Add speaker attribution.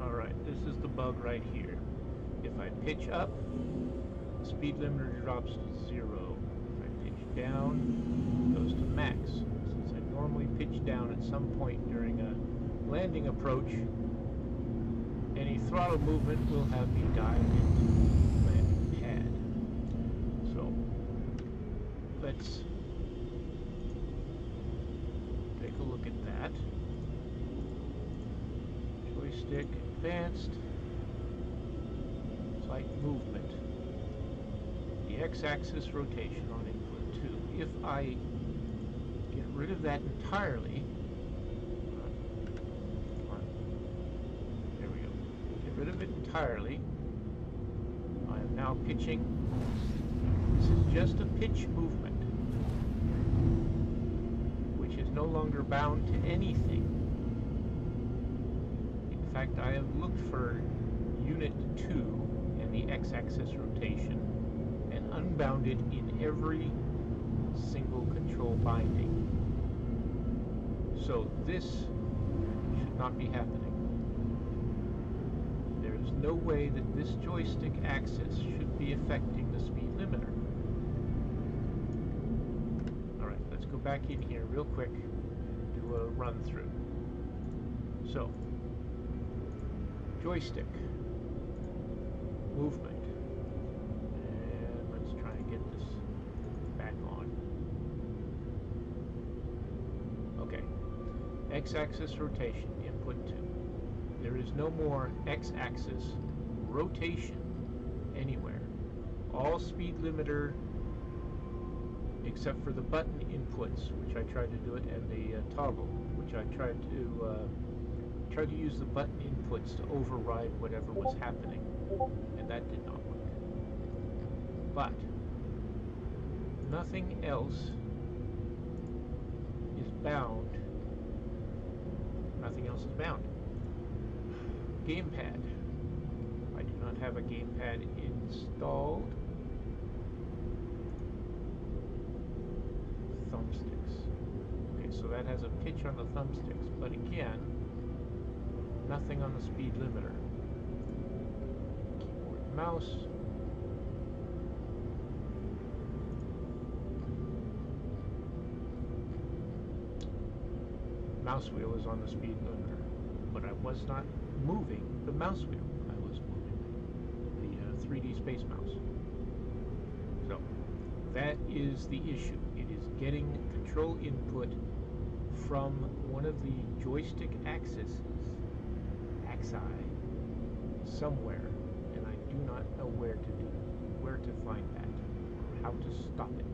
Speaker 1: Alright, this is the bug right here. If I pitch up, the speed limiter drops to zero. If I pitch down, it goes to max. Since I normally pitch down at some point during a landing approach, any throttle movement will have me dive into the landing pad. So, let's take a look at that. Joystick advanced. Slight movement. The x-axis rotation on input 2. If I get rid of that entirely, uh, there we go. Get rid of it entirely. I am now pitching. This is just a pitch movement, which is no longer bound to anything. In fact, I have looked for unit 2 and the x-axis rotation and unbound it in every single control binding. So this should not be happening. There is no way that this joystick axis should be affecting the speed limiter. Alright, let's go back in here real quick and do a run through. So, joystick, movement, and let's try and get this back on. Okay, x-axis rotation, input 2. There is no more x-axis rotation anywhere. All speed limiter, except for the button inputs, which I tried to do it, and the uh, toggle, which I tried to uh, tried to use the button inputs to override whatever was happening, and that did not work. But nothing else is bound. Nothing else is bound. Gamepad. I do not have a gamepad installed. Thumbsticks. Okay, so that has a pitch on the thumbsticks, but again, nothing on the speed limiter. Keyboard, mouse. Mouse wheel is on the speed limiter, but I was not moving the mouse wheel. I was moving the uh, 3D Space Mouse. So, that is the issue. It is getting control input from one of the joystick axes, somewhere, and I do not know where to do, where to find that, how to stop it.